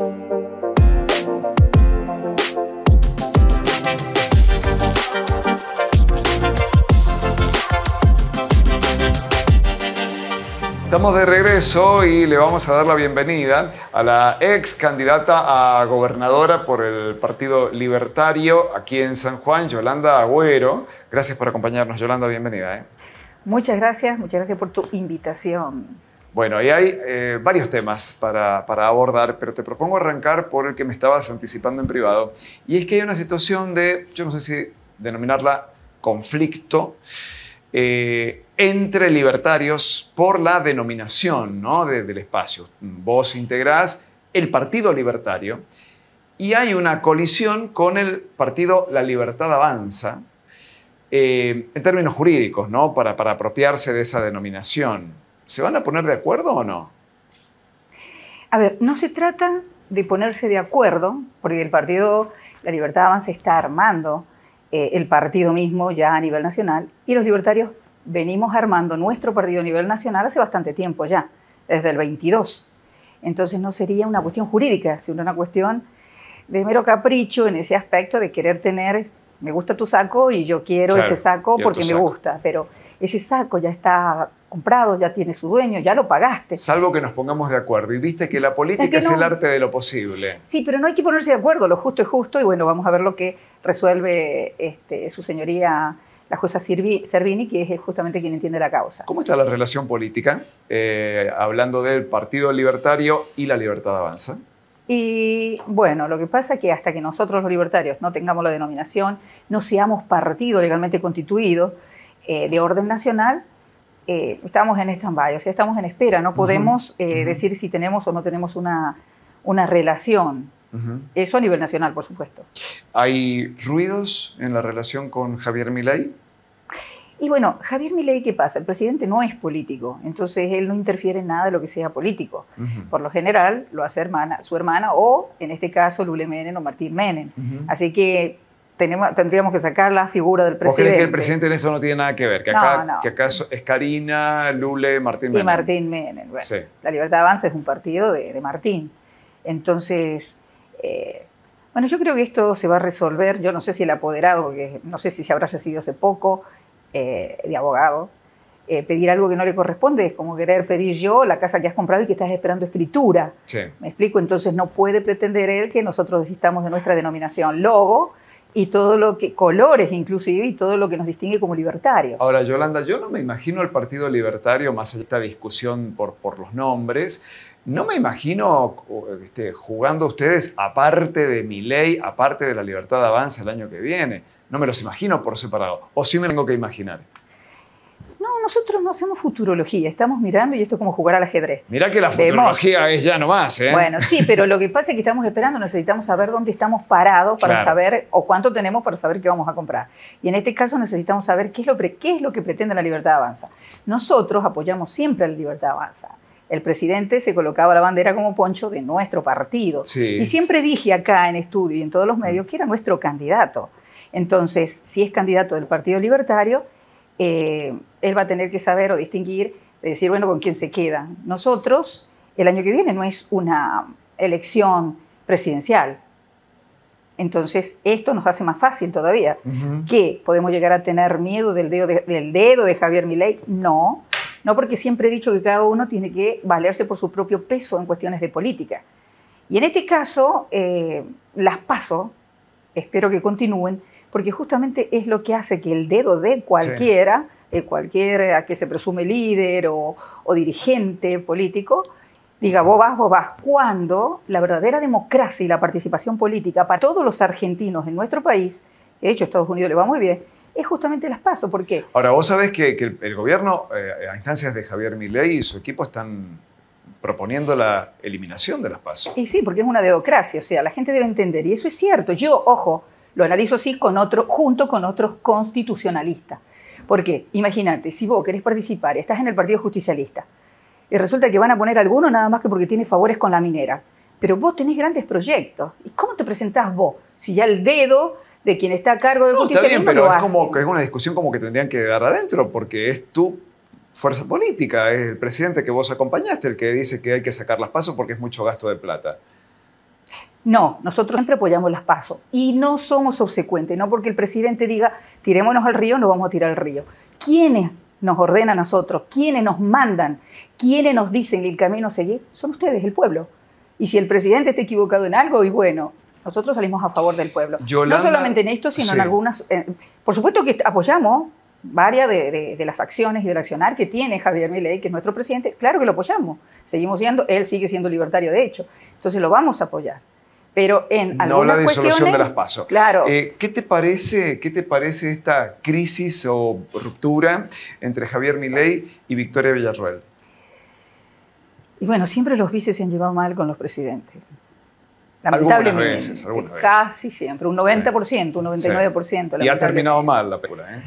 Estamos de regreso y le vamos a dar la bienvenida a la ex candidata a gobernadora por el Partido Libertario aquí en San Juan, Yolanda Agüero. Gracias por acompañarnos, Yolanda, bienvenida. ¿eh? Muchas gracias, muchas gracias por tu invitación. Bueno, y hay eh, varios temas para, abordar, pero te propongo arrancar por el que me estabas anticipando en privado. Y es que hay una situación de, yo no sé si denominarla conflicto, eh, entre libertarios por la denominación ¿no? del espacio. Vos integrás el Partido Libertario y hay una colisión con el partido La Libertad Avanza, eh, en términos jurídicos, ¿no? Para apropiarse de esa denominación. ¿Se van a poner de acuerdo o no? A ver, no se trata de ponerse de acuerdo, porque el partido La Libertad Avanza está armando eh, el partido mismo ya a nivel nacional y los libertarios venimos armando nuestro partido a nivel nacional hace bastante tiempo ya, desde el 22. Entonces no sería una cuestión jurídica, sino una cuestión de mero capricho en ese aspecto de querer tener, me gusta tu saco y yo quiero ese saco porque me gusta, pero ese saco ya está comprado, ya tiene su dueño, ya lo pagaste. Salvo que nos pongamos de acuerdo. Y viste que la política es, el arte de lo posible. Sí, pero no hay que ponerse de acuerdo, lo justo es justo y bueno, vamos a ver lo que resuelve este, su señoría la jueza Servini, que es justamente quien entiende la causa. ¿Cómo está la relación política, eh, hablando del Partido Libertario y la Libertad Avanza? Y bueno, lo que pasa es que hasta que nosotros los libertarios no tengamos la denominación, no seamos partido legalmente constituido eh, de orden nacional, eh, estamos en stand-by, o sea, estamos en espera, no podemos decir si tenemos o no tenemos una, una relación. Eso a nivel nacional, por supuesto. ¿Hay ruidos en la relación con Javier Milei? Y bueno, Javier Milei, ¿qué pasa? El presidente no es político, entonces él no interfiere en nada de lo que sea político. Por lo general lo hace hermana, su hermana o, en este caso, Lule Menem o Martín Menem. Así que tenemos, tendríamos que sacar la figura del presidente. ¿O crees que el presidente en esto no tiene nada que ver? Que acá, Que es Karina, Lule, Martín Menem. Y Martín Menem. La Libertad Avanza es un partido de, de Martín. Entonces, eh, bueno, yo creo que esto se va a resolver. Yo no sé si el apoderado, porque no sé si se habrá recibido hace poco eh, de abogado, eh, pedir algo que no le corresponde es como querer pedir yo la casa que has comprado y que estás esperando escritura. ¿Me explico? Entonces no puede pretender él que nosotros desistamos de nuestra denominación logo y todo lo que, colores inclusive, y todo lo que nos distingue como libertarios. Ahora, Yolanda, yo no me imagino el Partido Libertario, más allá de esta discusión por, por los nombres, no me imagino este, jugando ustedes aparte de mi ley, aparte de la libertad de avance el año que viene. No me los imagino por separado. ¿O sí me tengo que imaginar? No, nosotros no hacemos futurología, estamos mirando y esto es como jugar al ajedrez. Mira que la futurología es ya nomás, ¿eh? Bueno, sí, pero lo que pasa es que estamos esperando, necesitamos saber dónde estamos parados para saber, o cuánto tenemos para saber qué vamos a comprar. Y en este caso necesitamos saber qué es lo, qué es lo que pretende la libertad de avanza. Nosotros apoyamos siempre a la libertad de avanza el presidente se colocaba la bandera como poncho de nuestro partido. Y siempre dije acá en estudio y en todos los medios que era nuestro candidato. Entonces, si es candidato del Partido Libertario, eh, él va a tener que saber o distinguir, decir, bueno, con quién se queda. Nosotros, el año que viene no es una elección presidencial. Entonces, esto nos hace más fácil todavía. ¿Que podemos llegar a tener miedo del dedo de, del dedo de Javier Milei? No, no porque siempre he dicho que cada uno tiene que valerse por su propio peso en cuestiones de política. Y en este caso, eh, las paso, espero que continúen, porque justamente es lo que hace que el dedo de cualquiera, de cualquiera que se presume líder o, dirigente político, diga vos vas, vos vas, cuando la verdadera democracia y la participación política para todos los argentinos en nuestro país, de hecho Estados Unidos le va muy bien, es justamente las pasos. ¿Por qué? Ahora, vos sabés que, el, gobierno, eh, a instancias de Javier Milei y su equipo, están proponiendo la eliminación de las pasos. Y sí, porque es una democracia, o sea, la gente debe entender, y eso es cierto. Yo, ojo, lo analizo así con otro, junto con otros constitucionalistas. ¿Por qué? Imagínate, si vos querés participar, estás en el Partido Justicialista, y resulta que van a poner alguno nada más que porque tiene favores con la minera, pero vos tenés grandes proyectos. ¿Y cómo te presentás vos? Si ya el dedo de quien está a cargo del no, Está bien, pero es, como, es una discusión como que tendrían que dar adentro, porque es tu fuerza política, es el presidente que vos acompañaste el que dice que hay que sacar las pasos porque es mucho gasto de plata. No, nosotros siempre apoyamos las pasos y no somos obsecuentes, no porque el presidente diga tirémonos al río, nos vamos a tirar al río. ¿Quiénes nos ordenan a nosotros? ¿Quiénes nos mandan? ¿Quiénes nos dicen el camino a seguir? Son ustedes, el pueblo. Y si el presidente está equivocado en algo, y bueno, nosotros salimos a favor del pueblo. no solamente en esto, sino en algunas... Eh, por supuesto que apoyamos varias de, las acciones y del accionar que tiene Javier Milei, que es nuestro presidente. Claro que lo apoyamos. Seguimos siendo, él sigue siendo libertario de hecho. Entonces lo vamos a apoyar. Pero en no la disolución de las pasos. Claro. Eh, ¿qué, te parece, ¿Qué te parece esta crisis o ruptura entre Javier Milei y Victoria Villarroel? Y bueno, siempre los vices se han llevado mal con los presidentes. Lamentablemente. Algunas veces, algunas veces. Casi siempre, un 90%, un 99%. Y ha terminado mal la película, ¿eh?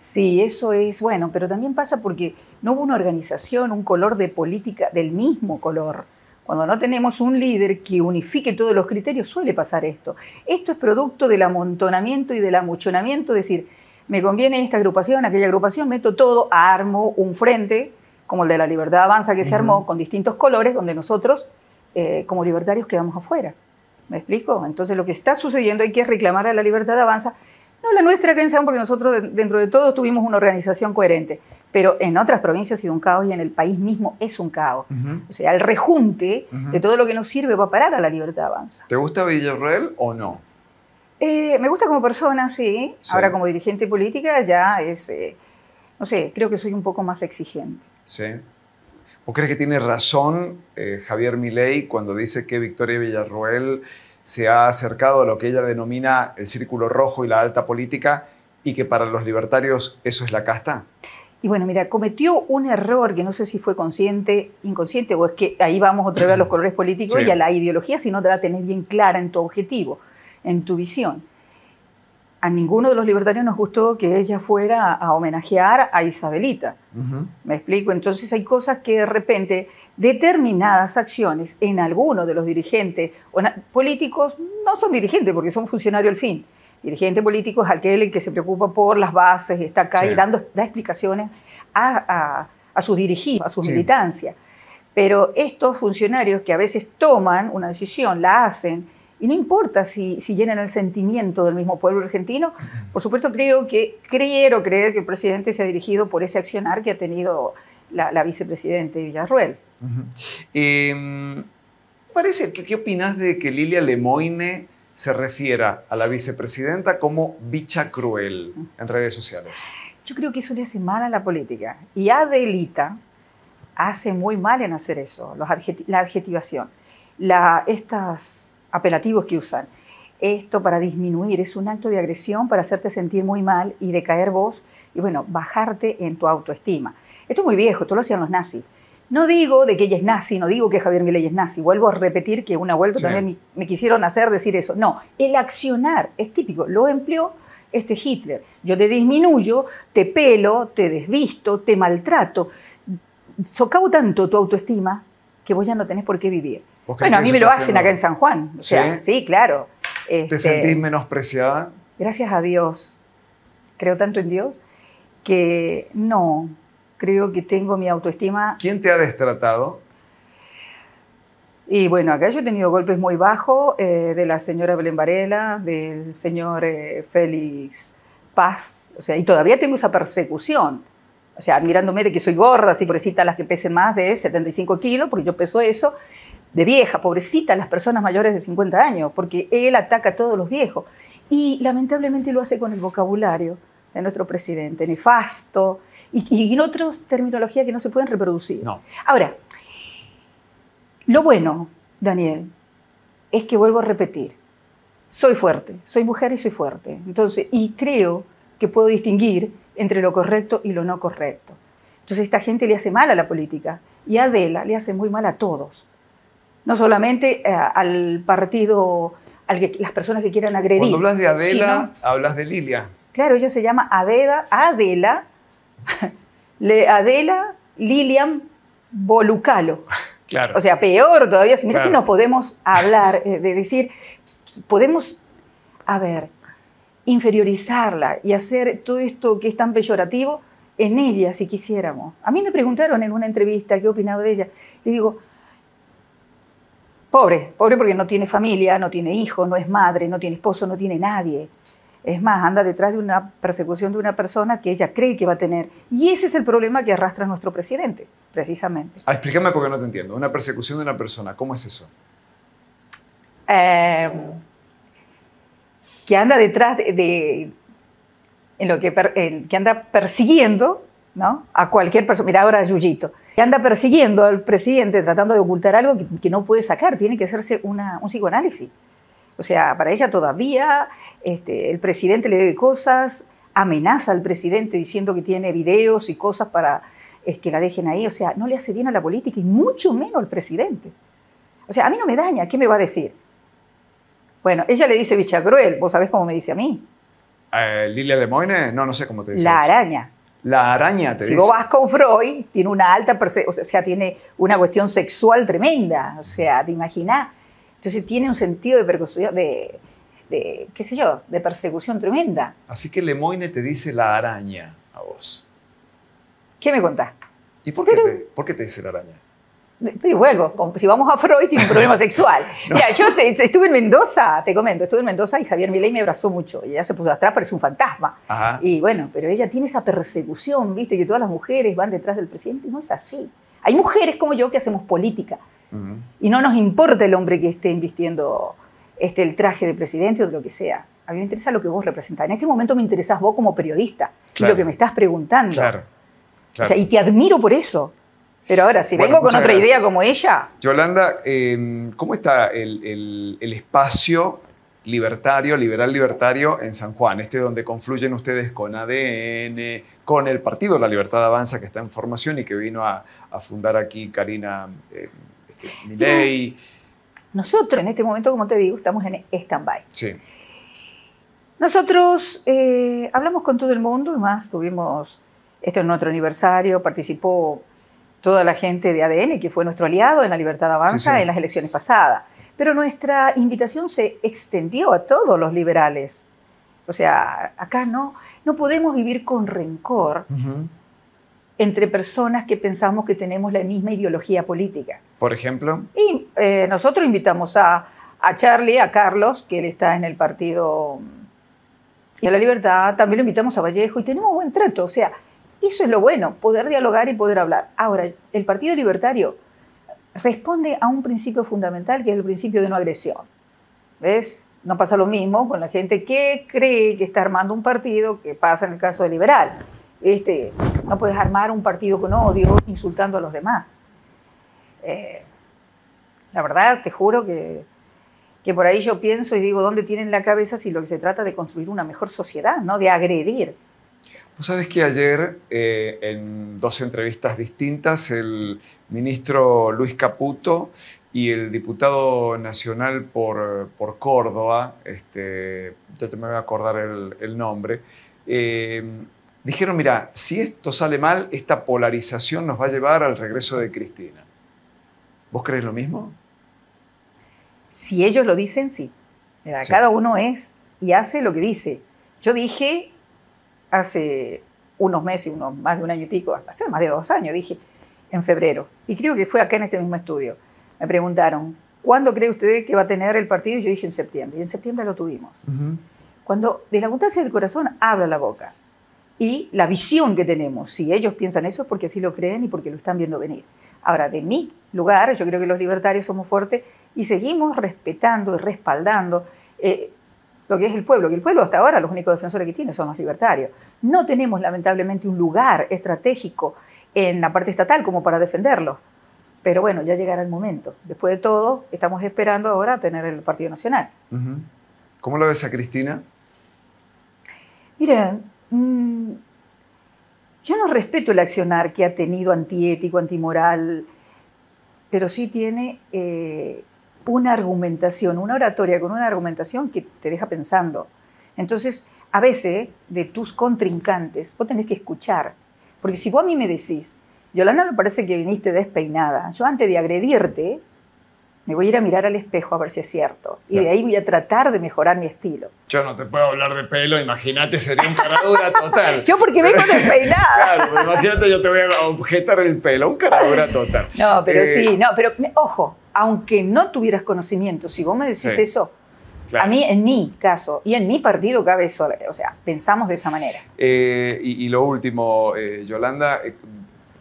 Sí, eso es bueno, pero también pasa porque no hubo una organización, un color de política del mismo color. Cuando no tenemos un líder que unifique todos los criterios, suele pasar esto. Esto es producto del amontonamiento y del amuchonamiento, es decir, me conviene esta agrupación, aquella agrupación, meto todo, armo un frente, como el de la Libertad Avanza que se armó, con distintos colores, donde nosotros, eh, como libertarios, quedamos afuera. ¿Me explico? Entonces lo que está sucediendo hay que reclamar a la Libertad Avanza, no la nuestra que porque nosotros dentro de todo tuvimos una organización coherente, pero en otras provincias ha sido un caos y en el país mismo es un caos. O sea, el rejunte de todo lo que nos sirve va a parar a la libertad avanza. ¿Te gusta Villarreal o no? Eh, me gusta como persona, sí. Ahora como dirigente política ya es, eh, no sé, creo que soy un poco más exigente. Sí. ¿Vos crees que tiene razón eh, Javier Milei cuando dice que Victoria Villarroel se ha acercado a lo que ella denomina el círculo rojo y la alta política y que para los libertarios eso es la casta? Y bueno, mira, cometió un error que no sé si fue consciente, inconsciente, o es que ahí vamos otra vez a los colores políticos y a la ideología si no te la tenés bien clara en tu objetivo, en tu visión. A ninguno de los libertarios nos gustó que ella fuera a homenajear a Isabelita. ¿Me explico? Entonces hay cosas que de repente determinadas acciones en algunos de los dirigentes políticos no son dirigentes porque son funcionarios al fin dirigente político es aquel el que se preocupa por las bases, está acá y dando, da explicaciones a, sus dirigidos, a su militancia. Pero estos funcionarios que a veces toman una decisión, la hacen, y no importa si, si llenan el sentimiento del mismo pueblo argentino, por supuesto creo que, quiero creer que el presidente se ha dirigido por ese accionar que ha tenido la, la vicepresidente Villarruel. Em, parece, ¿qué, ¿Qué opinas de que Lilia Lemoine se refiera a la vicepresidenta como bicha cruel en redes sociales? Yo creo que eso le hace mal a la política. Y Adelita hace muy mal en hacer eso, la adjetivación. La, estos apelativos que usan. Esto para disminuir es un acto de agresión para hacerte sentir muy mal y decaer vos y bueno, bajarte en tu autoestima. Esto es muy viejo, esto lo hacían los nazis. No digo de que ella es nazi, no digo que Javier Milei es nazi. Vuelvo a repetir que una vuelta también me, quisieron hacer decir eso. No, el accionar es típico. Lo empleó este Hitler. Yo te disminuyo, te pelo, te desvisto, te maltrato. Socavo tanto tu autoestima que vos ya no tenés por qué vivir. Bueno, a mí me lo hacen acá en San Juan. O sea, ¿Sí? claro. ¿Te este, sentís menospreciada? Gracias a Dios. Creo tanto en Dios que no, creo que tengo mi autoestima. ¿Quién te ha destratado? Y bueno, acá yo he tenido golpes muy bajos eh, de la señora Belén Varela, del señor eh, Félix Paz, o sea, y todavía tengo esa persecución. O sea, admirándome de que soy gorda, así pobrecita las que pesen más de 75 kilos, porque yo peso eso, de vieja, pobrecita las personas mayores de 50 años, porque él ataca a todos los viejos. Y lamentablemente lo hace con el vocabulario de nuestro presidente, nefasto, y, en otras terminologías que no se pueden reproducir. Ahora, lo bueno, Daniel, es que vuelvo a repetir, soy fuerte, soy mujer y soy fuerte. Entonces, y creo que puedo distinguir entre lo correcto y lo no correcto. Entonces, esta gente le hace mal a la política y a Adela le hace muy mal a todos. No solamente eh, al partido, a las personas que quieran agredir. Cuando hablas de Adela, hablas de Lilia. Claro, ella se llama Adela, Adela Adela Lilian Bolucalo. Claro. O sea, peor todavía. Si, mira si nos podemos hablar, eh, de decir, podemos, a ver, inferiorizarla y hacer todo esto que es tan peyorativo en ella, si quisiéramos. A mí me preguntaron en una entrevista qué opinaba de ella. Le digo, Pobre, pobre porque no tiene familia, no tiene hijos, no es madre, no tiene esposo, no tiene nadie. Es más, anda detrás de una persecución de una persona que ella cree que va a tener. Y ese es el problema que arrastra nuestro presidente, precisamente. Ah, explícame porque no te entiendo. Una persecución de una persona, ¿cómo es eso? Eh, que anda detrás de, en lo que, que anda persiguiendo ¿no? a cualquier persona. Mira ahora Yuyito, que anda persiguiendo al presidente tratando de ocultar algo que, no puede sacar, tiene que hacerse una, un psicoanálisis. O sea, para ella todavía este, el presidente le debe cosas, amenaza al presidente diciendo que tiene videos y cosas para es, que la dejen ahí. O sea, no le hace bien a la política y mucho menos al presidente. O sea, a mí no me daña, ¿qué me va a decir? Bueno, ella le dice bicha cruel, vos sabés cómo me dice a mí. Eh, ¿Lilia Lemoyne? No, no sé cómo te dice. La araña. La araña, te si dice. vos vas con Freud, tiene una alta, o sea, tiene una cuestión sexual tremenda, o sea, te imaginas. Entonces tiene un sentido de persecución, de, de, qué sé yo, de persecución tremenda. Así que Lemoyne te dice la araña a vos. ¿Qué me contás? ¿Y por, qué, te, por qué te dice la araña? Y vuelvo, si vamos a Freud, tiene un problema sexual. Mira, yo estuve en Mendoza, te comento, estuve en Mendoza y Javier Milei me abrazó mucho. Y ella se puso atrás, parece un fantasma. Y bueno, pero ella tiene esa persecución, ¿viste? Que todas las mujeres van detrás del presidente. No es así. Hay mujeres como yo que hacemos política. Y no nos importa el hombre que esté invistiendo este, el traje de presidente o de lo que sea. A mí me interesa lo que vos representás. En este momento me interesás vos como periodista y lo que me estás preguntando. Claro. O sea, y te admiro por eso. Pero ahora, si vengo con otra idea como ella. Yolanda, em, ¿cómo está el, espacio libertario, liberal libertario en San Juan? Este donde confluyen ustedes con ADN, con el Partido La Libertad Avanza que está en formación y que vino a, fundar aquí Karina eh, este. Nosotros en este momento, como te digo, estamos en stand-by. Sí. Nosotros eh, hablamos con todo el mundo, además tuvimos, esto en nuestro aniversario, participó toda la gente de ADN, que fue nuestro aliado en la Libertad Avanza en las elecciones pasadas. Pero nuestra invitación se extendió a todos los liberales. O sea, acá no, no podemos vivir con rencor entre personas que pensamos que tenemos la misma ideología política. Por ejemplo. Y eh, nosotros invitamos a, a Charlie, a Carlos, que él está en el partido y a la libertad, también lo invitamos a Vallejo y tenemos buen trato. O sea, eso es lo bueno, poder dialogar y poder hablar. Ahora, el Partido Libertario responde a un principio fundamental que es el principio de no agresión. ¿Ves? No pasa lo mismo con la gente que cree que está armando un partido, que pasa en el caso de liberal. Este, no puedes armar un partido con odio, insultando a los demás. Eh, la verdad, te juro que, que por ahí yo pienso y digo, ¿dónde tienen la cabeza si lo que se trata de construir una mejor sociedad, no de agredir? Tú sabes que ayer, eh, en dos entrevistas distintas, el ministro Luis Caputo y el diputado nacional por, por Córdoba, este, ya te me voy a acordar el, nombre, eh, dijeron, mira, si esto sale mal, esta polarización nos va a llevar al regreso de Cristina. ¿Vos crees lo mismo? Si ellos lo dicen, sí. Cada uno es y hace lo que dice. Yo dije hace unos meses, unos, más de un año y pico, hace más de dos años, dije, en febrero. Y creo que fue acá en este mismo estudio. Me preguntaron, ¿cuándo cree usted que va a tener el partido? Y yo dije en septiembre. Y en septiembre lo tuvimos. Cuando de la abundancia del corazón habla la boca. Y la visión que tenemos, si ellos piensan eso es porque así lo creen y porque lo están viendo venir. Ahora, de mi lugar, yo creo que los libertarios somos fuertes y seguimos respetando y respaldando eh, lo que es el pueblo, que el pueblo hasta ahora los únicos defensores que tiene son los libertarios. No tenemos lamentablemente un lugar estratégico en la parte estatal como para defenderlo. Pero bueno, ya llegará el momento. Después de todo, estamos esperando ahora tener el Partido Nacional. ¿Cómo lo ves a Cristina? Mira, mm, yo no respeto el accionar que ha tenido antiético, antimoral, pero sí tiene eh, una argumentación, una oratoria con una argumentación que te deja pensando. Entonces, a veces, de tus contrincantes, vos tenés que escuchar. Porque si vos a mí me decís, Yolanda, me parece que viniste despeinada, yo antes de agredirte, me voy a ir a mirar al espejo a ver si es cierto. Y de ahí voy a tratar de mejorar mi estilo. Yo no te puedo hablar de pelo, imagínate, sería un caradura total. yo porque vengo despeinada. claro, imagínate, yo te voy a objetar el pelo, un caradura total. No, pero sí, eh, no, pero ojo, aunque no tuvieras conocimiento, si vos me decís eso, a mí, en mi caso, y en mi partido cabe eso, o sea, pensamos de esa manera. Eh, y, lo último, eh, Yolanda,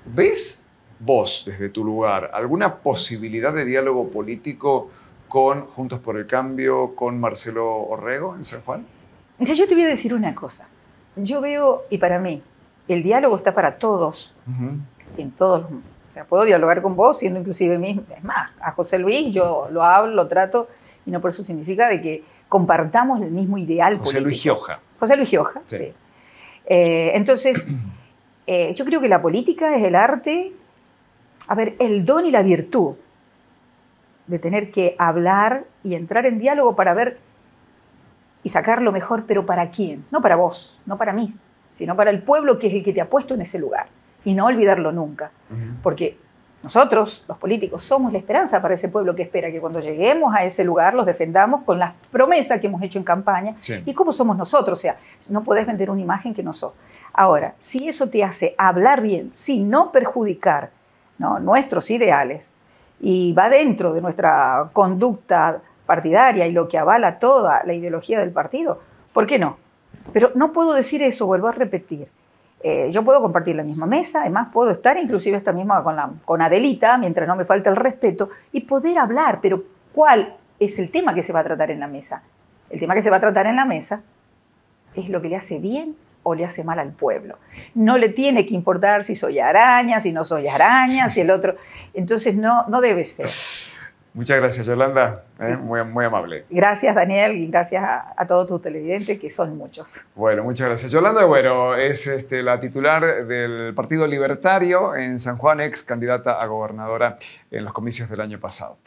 ¿ves vos desde tu lugar alguna posibilidad de diálogo político con Juntos por el Cambio, con Marcelo Orrego en San Juan? yo te voy a decir una cosa. Yo veo, y para mí, el diálogo está para todos, en todos o sea, puedo dialogar con vos, siendo inclusive mismo, es más, a José Luis yo lo hablo, lo trato, y no por eso significa de que compartamos el mismo ideal José Luis Gioja. José Luis Gioja, sí. Eh, entonces, eh, yo creo que la política es el arte, a ver, el don y la virtud de tener que hablar y entrar en diálogo para ver y sacar lo mejor, pero ¿para quién? No para vos, no para mí, sino para el pueblo que es el que te ha puesto en ese lugar. Y no olvidarlo nunca, porque nosotros, los políticos, somos la esperanza para ese pueblo que espera que cuando lleguemos a ese lugar los defendamos con las promesas que hemos hecho en campaña y cómo somos nosotros. O sea, no podés vender una imagen que no sos. Ahora, si eso te hace hablar bien, sin no perjudicar nuestros ideales y va dentro de nuestra conducta partidaria y lo que avala toda la ideología del partido, ¿por qué no? Pero no puedo decir eso, vuelvo a repetir eh, yo puedo compartir la misma mesa, además puedo estar inclusive esta misma con, la, con Adelita, mientras no me falte el respeto, y poder hablar, pero ¿cuál es el tema que se va a tratar en la mesa? El tema que se va a tratar en la mesa es lo que le hace bien o le hace mal al pueblo. No le tiene que importar si soy araña, si no soy araña, si el otro... Entonces no, no debe ser. Muchas gracias, Yolanda. Eh, muy, muy amable. Gracias, Daniel, y gracias a, todos tus televidentes, que son muchos. Bueno, muchas gracias. Yolanda Bueno es este, la titular del Partido Libertario en San Juan, ex candidata a gobernadora en los comicios del año pasado.